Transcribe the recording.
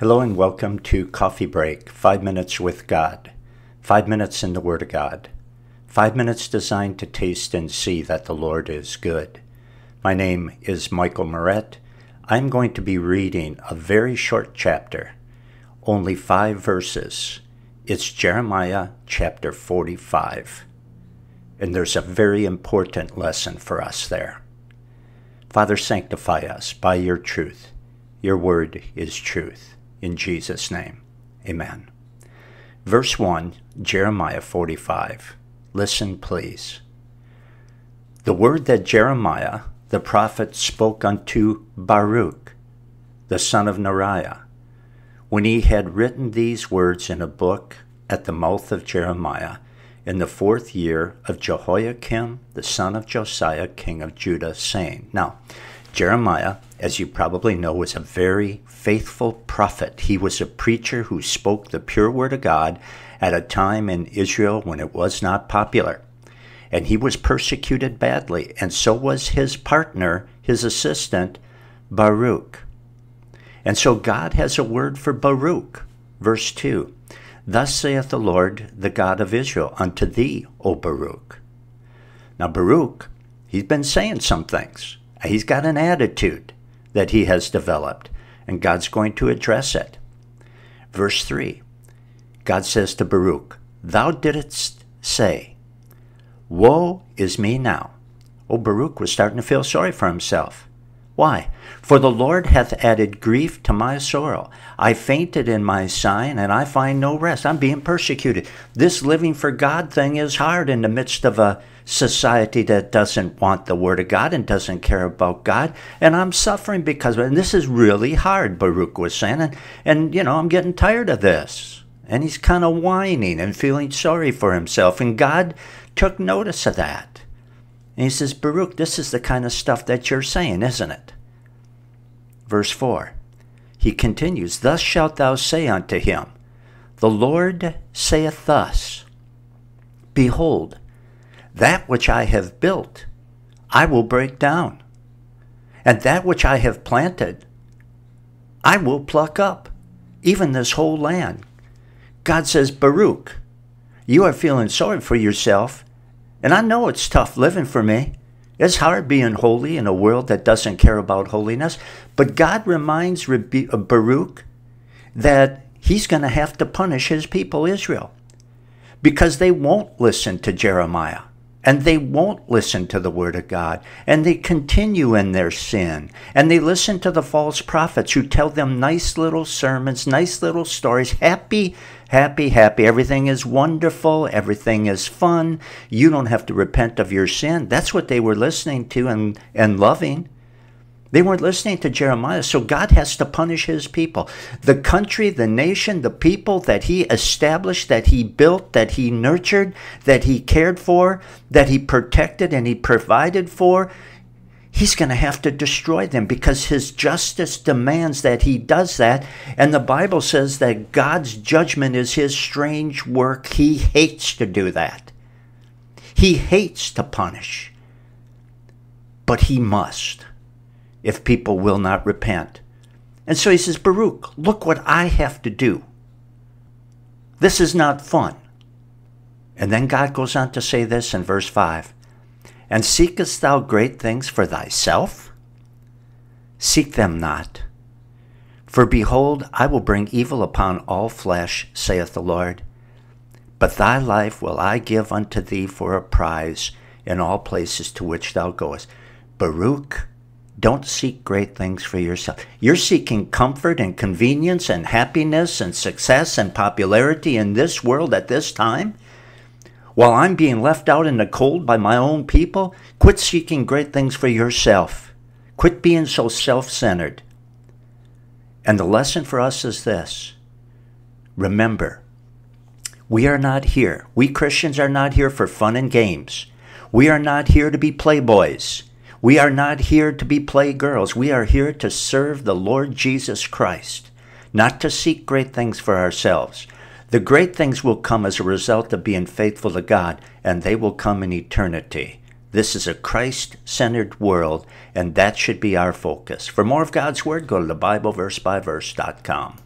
Hello and welcome to Coffee Break Five Minutes with God. Five minutes in the Word of God. Five minutes designed to taste and see that the Lord is good. My name is Michael Meurett. I'm going to be reading a very short chapter, only five verses. It's Jeremiah chapter 45. And there's a very important lesson for us there. Father, sanctify us by your truth. Your word is truth. In Jesus' name, amen. Verse 1, Jeremiah 45. Listen, please. The word that Jeremiah the prophet spoke unto Baruch, the son of Neriah, when he had written these words in a book at the mouth of Jeremiah in the fourth year of Jehoiakim, the son of Josiah, king of Judah, saying, Now, Jeremiah, as you probably know, was a very faithful prophet. He was a preacher who spoke the pure word of God at a time in Israel when it was not popular. And he was persecuted badly, and so was his partner, his assistant, Baruch. And so God has a word for Baruch. Verse 2 Thus saith the Lord, the God of Israel, unto thee, O Baruch. Now, Baruch, he's been saying some things. He's got an attitude that he has developed, and God's going to address it. Verse 3 God says to Baruch, Thou didst say, Woe is me now. Oh, Baruch was starting to feel sorry for himself. Why? For the Lord hath added grief to my sorrow. I fainted in my sign, and I find no rest. I'm being persecuted. This living for God thing is hard in the midst of a society that doesn't want the Word of God and doesn't care about God. And I'm suffering because of it. And this is really hard, Baruch was saying. And, and you know, I'm getting tired of this. And he's kind of whining and feeling sorry for himself. And God took notice of that. And he says, Baruch, this is the kind of stuff that you're saying, isn't it? Verse 4. He continues, Thus shalt thou say unto him, The Lord saith thus, Behold, that which I have built, I will break down, and that which I have planted, I will pluck up, even this whole land. God says, Baruch, you are feeling sorry for yourself, and I know it's tough living for me. It's hard being holy in a world that doesn't care about holiness. But God reminds uh, Baruch that he's going to have to punish his people, Israel, because they won't listen to Jeremiah and they won't listen to the word of God, and they continue in their sin, and they listen to the false prophets who tell them nice little sermons, nice little stories, happy, happy, happy. Everything is wonderful, everything is fun. You don't have to repent of your sin. That's what they were listening to and, and loving. They weren't listening to Jeremiah, so God has to punish his people. The country, the nation, the people that he established, that he built, that he nurtured, that he cared for, that he protected and he provided for, he's going to have to destroy them because his justice demands that he does that. And the Bible says that God's judgment is his strange work. He hates to do that, he hates to punish, but he must if people will not repent. And so he says, Baruch, look what I have to do. This is not fun. And then God goes on to say this in verse 5 And seekest thou great things for thyself? Seek them not. For behold, I will bring evil upon all flesh, saith the Lord. But thy life will I give unto thee for a prize in all places to which thou goest. Baruch, don't seek great things for yourself. You're seeking comfort and convenience and happiness and success and popularity in this world at this time. While I'm being left out in the cold by my own people, quit seeking great things for yourself. Quit being so self centered. And the lesson for us is this remember, we are not here. We Christians are not here for fun and games. We are not here to be playboys. We are not here to be playgirls. We are here to serve the Lord Jesus Christ, not to seek great things for ourselves. The great things will come as a result of being faithful to God, and they will come in eternity. This is a Christ centered world, and that should be our focus. For more of God's Word, go to thebibleversebyverse.com.